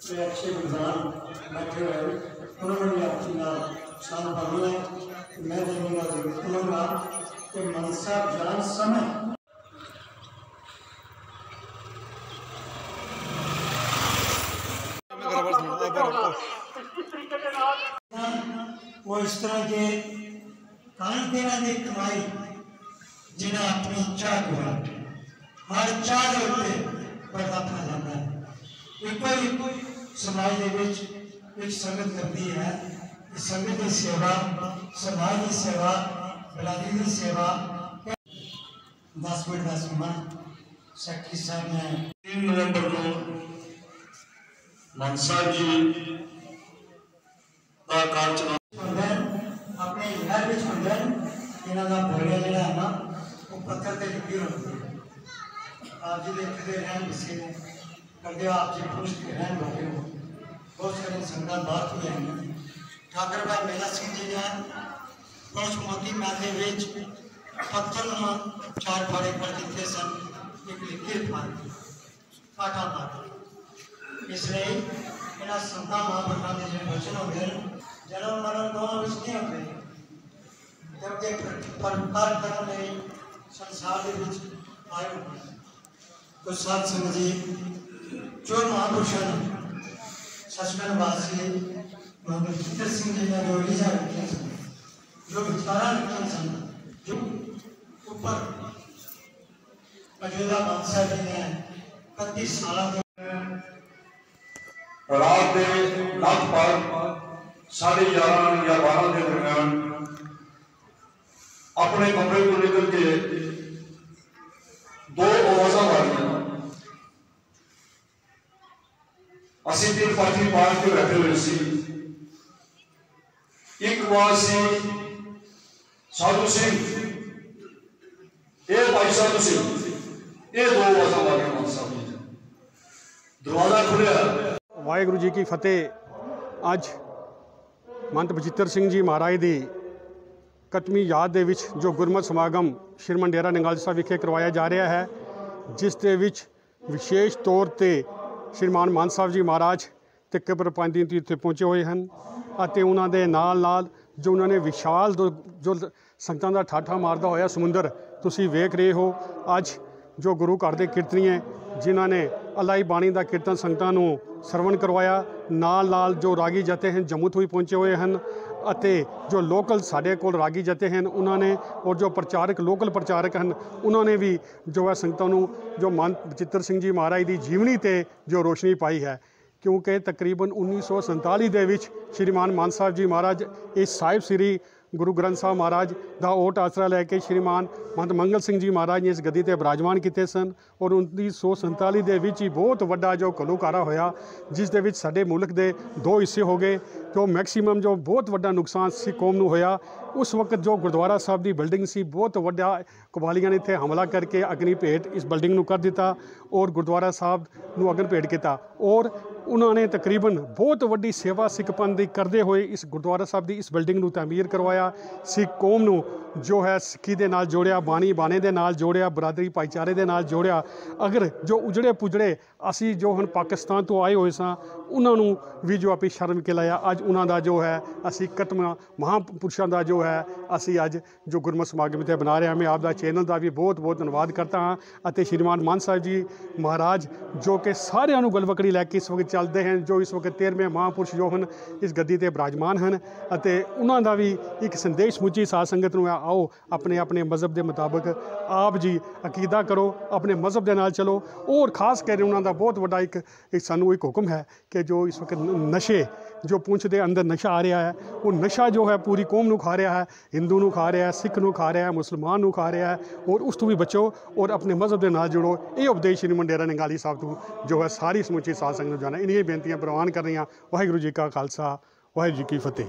ਜਿਹੜੇ ਅੱਛੇ ਵਿਦਵਾਨ ਬੈਠੇ ਹੋਏ ਉਹਨਾਂ ਨੂੰ ਵੀ ਆਪਣੀ ਨਾਲ ਸ਼ਾਨ ਪਾਉਣੀ ਹੈ ਕਿ ਮੈਂ ਦੇਵਾਂਗਾ ਜ਼ਰੂਰ ਕਰਾਂਗਾ ਕਿ ਮਨਸਾ ਜਾਣ ਸਮੇਂ ਉਹ ਇਸ ਤਰ੍ਹਾਂ ਕੇ ਕਾਈ ਦੇਣਾ ਦੀ ਕਮਾਈ ਜਿਹਨਾਂ ਆਪਣੀ ਚਾਹ ਕੋ ਹਰ ਚਾਹ ਦੇ ਉੱਤੇ ਪਰਦਾ ਪਾ ਜਾਂਦਾ ਹੈ ਇੱਕੋ ਹੀ ਸਮਾਜ ਦੇ ਵਿੱਚ ਇੱਕ ਸੰਗਤ ਕਰਦੀ ਹੈ ਕਿ ਸੰਗਤ ਦੀ ਸੇਵਾ ਸਮਾਜ ਦੀ ਸੇਵਾ ਬਲਾਦੀ ਦੀ ਸੇਵਾ 10 ਮਿੰਟ ਦਾ ਸਮਾਂ ਸੈਕਟਰੀ ਸਾਹਿਬ ਨੇ 3 ਨਵੰਬਰ ਨੂੰ ਮਨਸਾ ਜੀ ਦਾ ਕਾਰਜਕ੍ਰਮ ਹੁੰਦੇ ਆਪਣੇ ਘਰ ਵਿੱਚ ਹੁੰਦੇ ਇਹਨਾਂ ਦਾ ਬੋਲਿਆ ਜਿਹੜਾ ਹੈ ਨਾ ਉਹ ਪੱਥਰ ਤੇ ਲਿਖੀ ਹੁੰਦੀ ਹੈ ਆਪ ਜੀ ਦੇਖਦੇ ਰਹਿਣ ਕਿਸੇ ਨੇ ਕਰਦੇ ਆਪ ਜੀ ਪੁੱਛ ਕੇ ਰਹਿਣ ਲੋਗੇ ਹੋ ਬਹੁਤ ਸਾਰੇ ਸੰਗਤਾਂ ਬਾਹਰ ਤੋਂ ਆਏ ਨੇ ਠਾਕਰ ਭਾਈ ਮੇਲਾ ਸਿੰਘ ਜੀ ਨੇ ਉਸ ਮੋਤੀ ਮਹਿਲ ਦੇ ਵਿੱਚ ਪੱਥਰ ਨੂੰ ਚਾਰ ਫਾੜੇ ਕਰ ਦਿੱਤੇ ਸਨ ਇੱਕ ਲਿਖੇ ਫਾੜ ਪਾਟਾ ਮਾਰ ਇਸ ਲਈ ਇਹਨਾਂ ਸੰਤਾਂ ਮਹਾਂਪੁਰਖਾਂ ਦੇ ਜਿਹੜੇ ਵਚਨ ਹੁੰਦੇ ਨੇ ਜਨਮ ਮਰਨ ਦੋਵਾਂ ਵਿੱਚ ਨਹੀਂ ਹੁੰਦੇ ਕਿਉਂਕਿ ਪਰ ਪਰ ਕਰਨ ਲਈ ਸੰਸਾਰ ਦੇ ਵਿੱਚ ਆਏ ਹੁੰਦੇ ਨੇ। ਕੁਝ ਸਾਧ ਜੀ, ਜੋ ਮਹਾਂਪੁਰਸ਼ਾਂ ਨੇ ਸਚਖੰਡ ਵਾਸੀ ਬਾਬਾ ਜਿੱਤਰ ਸਿੰਘ ਜੀ ਨੇ ਜੋ ਲਿਖਿਆ ਰੱਖਿਆ ਸਨ, ਜੋ ਵਿਚਾਰਾਂ ਰੱਖੀਆਂ ਸਨ, ਜੋ ਉੱਪਰ ਅਜੂਦਾ ਬਾਦਸ਼ਾਹ ਜੀ ਨੇ 31 ਸਾਲਾਂ ਦੇ ਰਾਤ ਦੇ ਲਗਭਗ ਸਾਢੇ 11 ਜਾਂ 12 ਦੇ ਦਰਮਿਆਨ ਆਪਣੇ ਕਮਰੇ ਤੋਂ ਨਿਕਲ ਕੇ ਦੋ ਆਵਾਜ਼ਾਂ ਮਾਰੀਆਂ ਅਸੀਂ ਤਿੰਨ ਪਾਰਟੀ ਪਾਰ ਕੇ ਬੈਠੇ ਹੋਏ ਸੀ ਇੱਕ ਆਵਾਜ਼ ਸੀ ਸਾਧੂ ਸਿੰਘ ਇਹ ਭਾਈ ਸਾਧੂ ਸਿੰਘ ਇਹ ਦੋ ਆਵਾਜ਼ਾਂ ਮਾਰੀਆਂ ਮਾਨ ਸਾਹਿਬ ਜੀ ਦਰਵਾਜ਼ਾ ਖੁੱਲਿਆ ਵਾਹਿਗੁਰੂ ਜੀ ਕੀ ਫਤਿਹ। ਅੱਜ ਮੰਤ ਬਜਿੱਤਰ ਸਿੰਘ ਜੀ ਮਹਾਰਾਜ ਦੀ ਕਤਮੀ ਯਾਦ ਦੇ ਵਿੱਚ ਜੋ ਗੁਰਮਤ ਸਮਾਗਮ ਸ਼੍ਰੀ ਮੰਡੇਰਾ ਨਿੰਗਾਲ ਵਿਖੇ ਕਰਵਾਇਆ ਜਾ ਰਿਹਾ ਹੈ, ਜਿਸ ਦੇ ਵਿੱਚ ਵਿਸ਼ੇਸ਼ ਤੌਰ ਤੇ ਸ਼੍ਰੀਮਾਨ ਮਾਨ ਸਾਹਿਬ ਜੀ ਮਹਾਰਾਜ ਤੇ ਕਬਰ ਪੰਦੀ ਪਹੁੰਚੇ ਹੋਏ ਹਨ ਅਤੇ ਉਹਨਾਂ ਦੇ ਨਾਲ ਨਾਲ ਜੋ ਉਹਨਾਂ ਨੇ ਵਿਸ਼ਾਲ ਦੋ- ਜੋ ਸੰਗਤਾਂ ਦਾ ਠਾਠਾ ਮਾਰਦਾ ਹੋਇਆ ਸਮੁੰਦਰ, ਤੁਸੀਂ ਵੇਖ ਰਹੇ ਹੋ, ਅੱਜ ਜੋ ਗੁਰੂ ਘਰ ਦੇ ਕੀਰਤਨੀ ਹੈ, ਜਿਨ੍ਹਾਂ ਨੇ ਅਲਾਈ ਬਾਣੀ ਦਾ ਕੀਰਤਨ ਸੰਗਤਾਂ ਨੂੰ ਸਰਵਣ ਕਰਵਾਇਆ ਨਾਲ ਨਾਲ ਜੋ ਰਾਗੀ ਜਥੇ ਹਨ, ਜੰਮੂ ਤੋਂ ਹੀ ਪਹੁੰਚੇ ਹੋਏ ਹਨ ਅਤੇ ਜੋ ਲੋਕਲ ਸਾਡੇ ਕੋਲ ਰਾਗੀ ਜਥੇ ਹਨ, ਉਹਨਾਂ ਨੇ ਔਰ ਜੋ ਪ੍ਰਚਾਰਕ, ਲੋਕਲ ਪ੍ਰਚਾਰਕ ਹਨ, ਉਹਨਾਂ ਨੇ ਵੀ ਜੋ ਹੈ ਸੰਗਤਾਂ ਨੂੰ ਜੋ ਮਨ ਬਚਿੱਤਰ ਸਿੰਘ ਜੀ ਮਹਾਰਾਜ ਦੀ ਜੀਵਨੀ ਤੇ ਜੋ ਰੋਸ਼ਨੀ ਪਾਈ ਹੈ। ਕਿਉਂਕਿ ਤਕਰੀਬਨ 1947 ਦੇ ਵਿੱਚ ਸ਼੍ਰੀਮਾਨ ਮਾਨ ਸਾਹਿਬ ਜੀ ਮਹਾਰਾਜ ਇਸ ਸਾਹਿਬ ਸ੍ਰੀ ਗੁਰੂ ਗ੍ਰੰਥ ਸਾਹਿਬ ਮਹਾਰਾਜ ਦਾ ਓਟ ਆਸਰਾ ਲੈ ਕੇ ਸ਼੍ਰੀਮਾਨ ਮਹੰਤ ਮੰਗਲ ਸਿੰਘ ਜੀ ਮਹਾਰਾਜ ਨੇ ਇਸ ਗੱਦੀ ਤੇ ਬਿਰਾਜਮਾਨ ਕੀਤੇ ਸਨ ਔਰ 1947 ਦੇ ਵਿੱਚ ਹੀ ਬਹੁਤ ਵੱਡਾ ਜੋ ਘੱਲੂਕਾਰਾ ਹੋਇਆ, ਜਿਸ ਦੇ ਵਿੱਚ ਸਾਡੇ ਮੁਲਕ ਦੇ ਦੋ ਹਿੱਸੇ ਹੋ ਗਏ। ਜੋ ਮੈਕਸਿਮਮ ਜੋ ਬਹੁਤ ਵੱਡਾ ਨੁਕਸਾਨ ਸਿੱਖ ਕੌਮ ਨੂੰ ਹੋਇਆ, ਉਸ ਵਕਤ ਜੋ ਗੁਰਦੁਆਰਾ ਸਾਹਿਬ ਦੀ ਬਿਲਡਿੰਗ ਸੀ, ਬਹੁਤ ਵੱਡਾ ਕਬਾਲੀਆਂ ਨੇ ਇੱਥੇ ਹਮਲਾ ਕਰਕੇ ਅਗਨੀ ਭੇਟ ਇਸ ਬਿਲਡਿੰਗ ਨੂੰ ਕਰ ਦਿੱਤਾ ਔਰ ਗੁਰਦੁਆਰਾ ਸਾਹਿਬ ਨੂੰ ਅਗਨ ਭੇਟ ਕੀਤਾ ਔਰ ਉਹਨਾਂ ਨੇ ਤਕਰੀਬਨ ਬਹੁਤ ਵੱਡੀ ਸੇਵਾ ਸਿੱਖ ਪੰਥ ਦੀ ਕਰਦੇ ਹੋਏ ਇਸ ਗੁਰਦੁਆਰਾ ਸਾਹਿਬ ਦੀ ਇਸ ਬਿਲਡਿੰਗ ਨੂੰ ਤਾਮੀਰ ਕਰਵਾਇਆ ਸਿੱਖ ਕੌਮ ਨੂੰ ਜੋ ਹੈ ਸਿੱਖੀ ਦੇ ਨਾਲ ਜੋੜਿਆ, ਬਾਣੀ ਬਾਣੇ ਦੇ ਨਾਲ ਜੋੜਿਆ, ਬਰਾਦਰੀ ਭਾਈਚਾਰੇ ਦੇ ਨਾਲ ਜੋੜਿਆ, ਅਗਰ ਜੋ ਉਜੜੇ ਪੁਜੜੇ ਅਸੀਂ ਜੋ ਹੁਣ ਪਾਕਿਸਤਾਨ ਤੋਂ ਆਏ ਹੋਏ ਸਾਂ ਉਹਨਾਂ ਨੂੰ ਵੀ ਜੋ ਆਪੀ ਸ਼ਰਮ ਕੇ ਲਾਇਆ। ਅੱਜ ਉਹਨਾਂ ਦਾ ਜੋ ਹੈ, ਅਸੀਂ ਕਤਮਾ ਮਹਾਂਪੁਰਸ਼ਾਂ ਦਾ ਜੋ ਹੈ, ਅਸੀਂ ਅੱਜ ਜੋ ਗੁਰਮਤਿ ਸਮਾਗਮ ਤੇ ਬਣਾ ਰਹੇ ਹਾਂ, ਮੈਂ ਆਪ ਦਾ ਚੈਨਲ ਦਾ ਵੀ ਬਹੁਤ ਬਹੁਤ ਧੰਨਵਾਦ ਕਰਦਾ ਹਾਂ ਅਤੇ ਸ਼੍ਰੀਮਾਨ ਮਾਨ ਸਾਹਿਬ ਜੀ ਮਹਾਰਾਜ, ਜੋ ਕਿ ਸਾਰਿਆਂ ਨੂੰ ਗਲਵਕੜੀ ਲੈ ਕੇ ਇਸ ਵਕਤ ਚੱਲਦੇ ਹਨ, ਜੋ ਇਸ ਵਕਤ 13ਵੇਂ ਮਹਾਂਪੁਰਸ਼ ਜੋ ਹਨ, ਇਸ ਗੱਦੀ ਤੇ ਬਿਰਾਜਮਾਨ ਹਨ ਅਤੇ ਉਹਨਾਂ ਦਾ ਵੀ ਇੱਕ ਸੰਦੇਸ਼ ਮੁੱਚੀ ਸਾਧ ਸੰਗਤ ਨੂੰ ਆਓ ਆਪਣੇ ਆਪਣੇ ਮਜ਼ਹਬ ਦੇ ਮੁਤਾਬਕ ਆਪ ਜੀ ਅਕੀਦਾ ਕਰੋ, ਆਪਣੇ ਮਜ਼ਹਬ ਦੇ ਨਾਲ ਚਲੋ। ਔਰ ਖਾਸ ਕਰ ਉਹਨਾਂ ਦਾ ਬਹੁਤ ਵੱਡਾ ਇੱਕ ਸਾਨੂੰ ਇੱਕ ਹੁਕਮ ਹੈ ਕਿ ਜੋ ਇਸ ਵਕਤ ਨ- ਨਸ਼ੇ ਜੋ ਪੁੰਛ ਦੇ ਅੰਦਰ ਨਸ਼ਾ ਆ ਰਿਹਾ ਹੈ ਉਹ ਨਸ਼ਾ ਜੋ ਹੈ ਪੂਰੀ ਕੌਮ ਨੂੰ ਖਾ ਰਿਹਾ ਹੈ ਹਿੰਦੂ ਨੂੰ ਖਾ ਰਿਹਾ ਹੈ ਸਿੱਖ ਨੂੰ ਖਾ ਰਿਹਾ ਹੈ ਮੁਸਲਮਾਨ ਨੂੰ ਖਾ ਰਿਹਾ ਹੈ ਔਰ ਉਸ ਤੋਂ ਵੀ ਬਚੋ ਔਰ ਆਪਣੇ ਮਜ਼ਹਬ ਦੇ ਨਾਲ ਜੁੜੋ ਇਹ ਉਪਦੇਸ਼ ਸ਼੍ਰੀ ਮੰਡੇਰਾ ਨਿੰਗਾਲੀ ਸਾਹਿਬ ਤੋਂ ਜੋ ਹੈ ਸਾਰੀ ਸਮੁੱਚੀ ਸਾਧ ਸੰਗਤ ਨੂੰ ਜਾਣਾ ਇਨੀਆਂ ਬੇਨਤੀਆਂ ਪ੍ਰਵਾਨ ਕਰ ਰਹੀਆਂ ਵਾਹਿਗੁਰੂ ਜੀ ਕਾ ਖਾਲਸਾ ਵਾਹਿਗੁਰੂ ਜੀ ਕੀ ਫਤਿਹ